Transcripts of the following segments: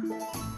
Música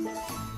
Música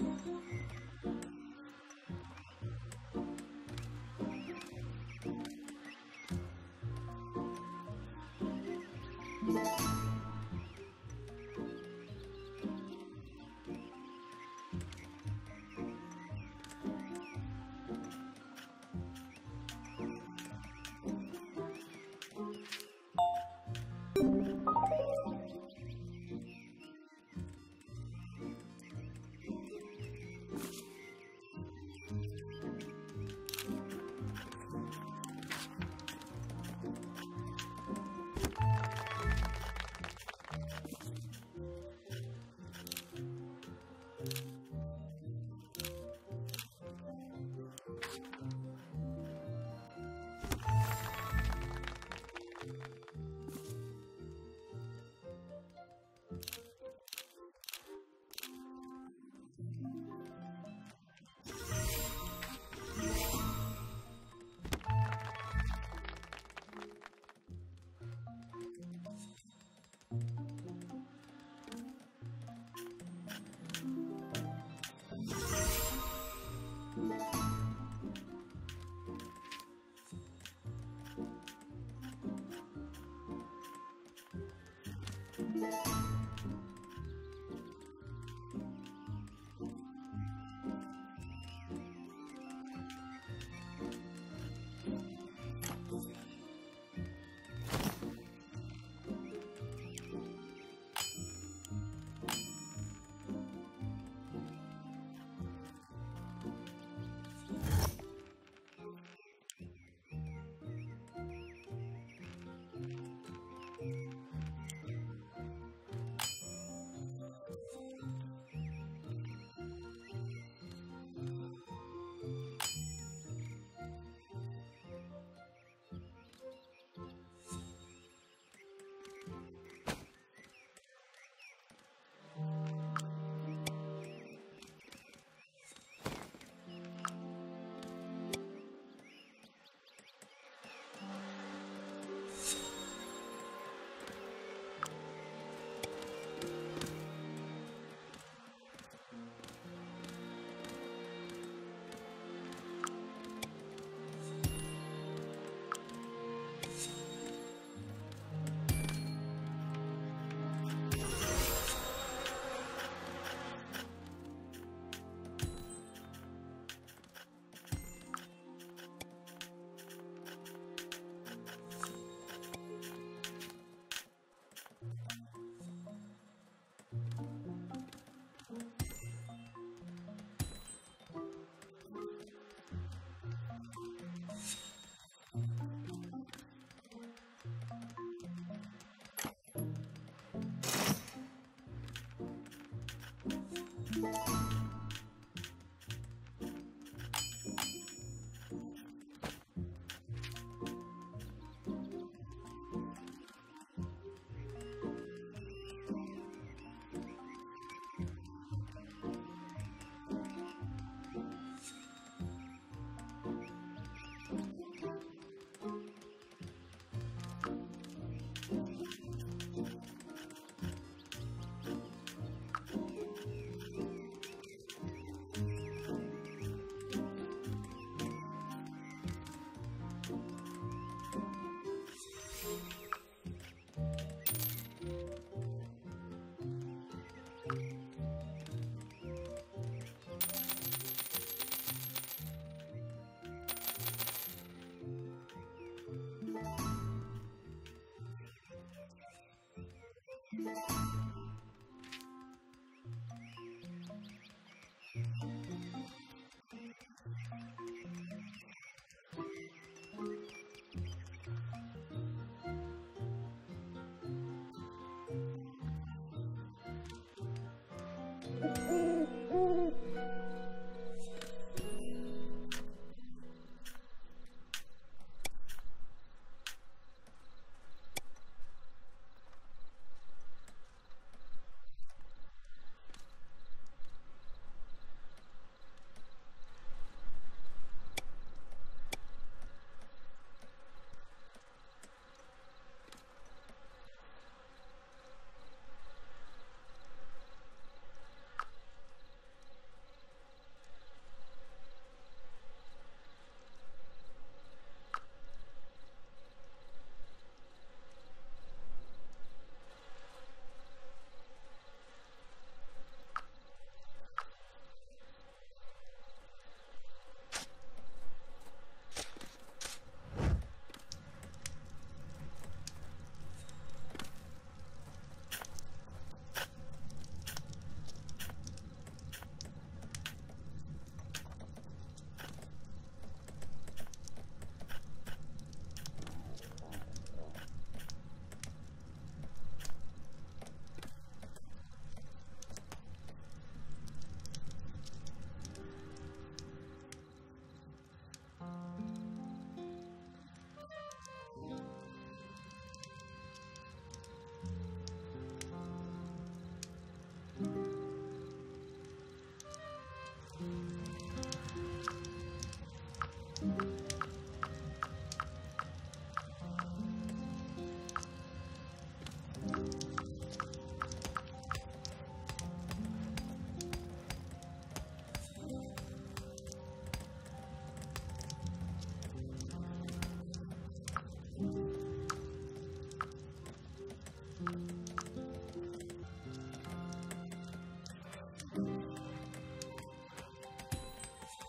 何?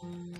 Mm-hmm.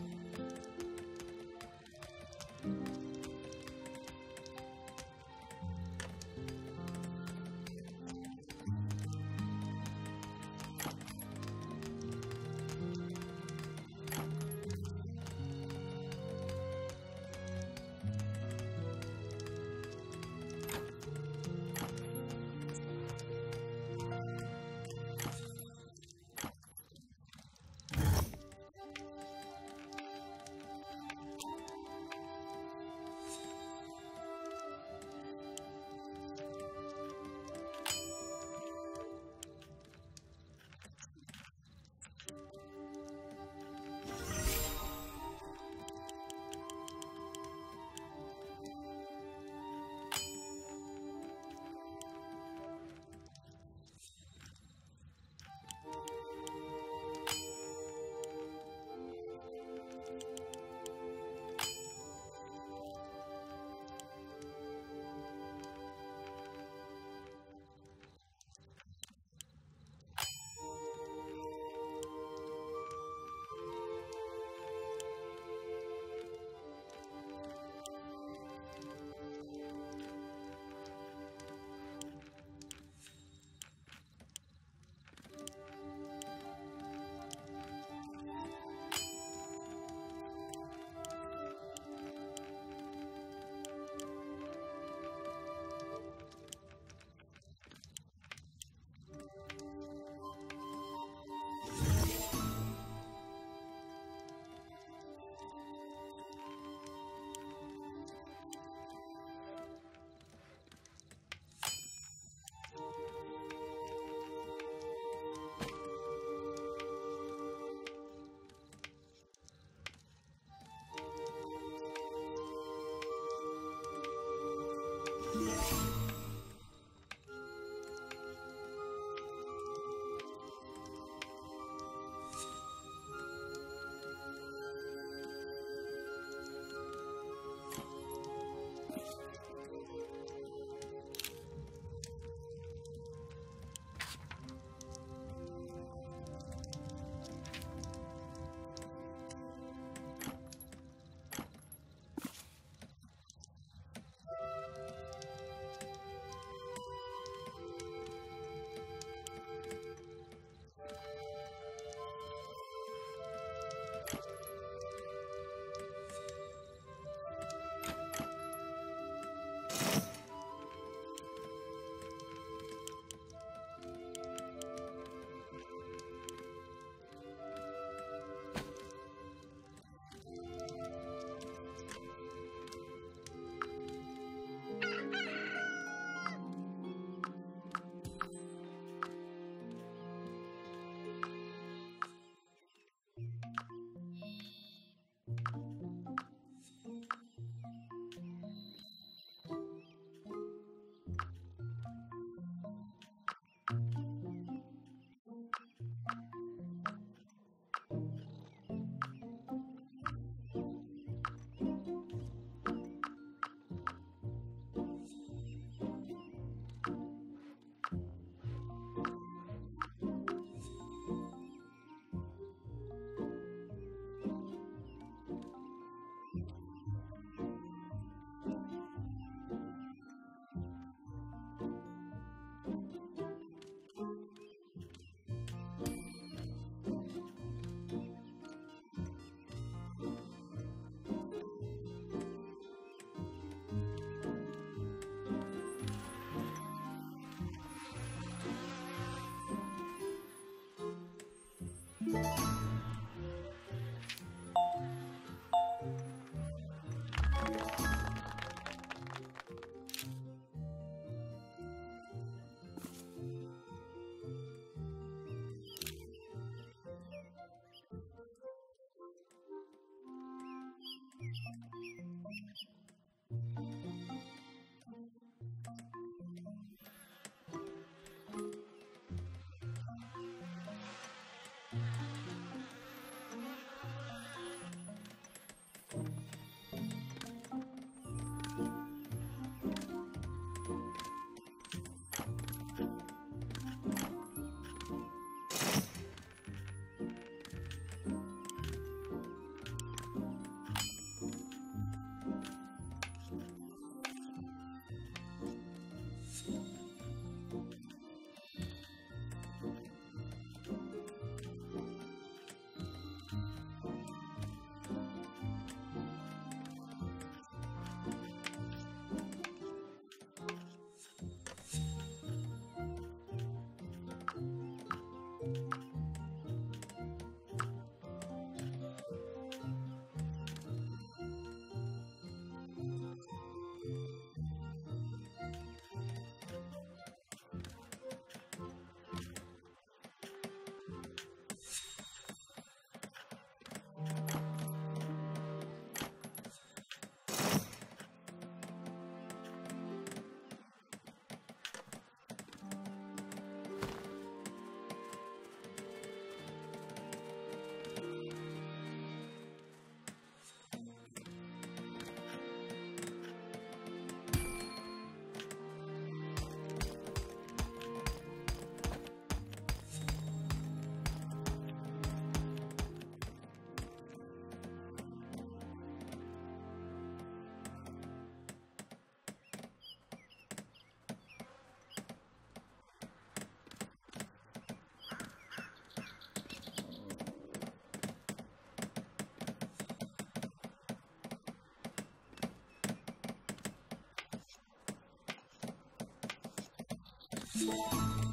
あ!